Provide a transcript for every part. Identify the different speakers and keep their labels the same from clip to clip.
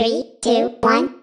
Speaker 1: Three, two, one,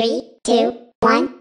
Speaker 1: Three, two, one.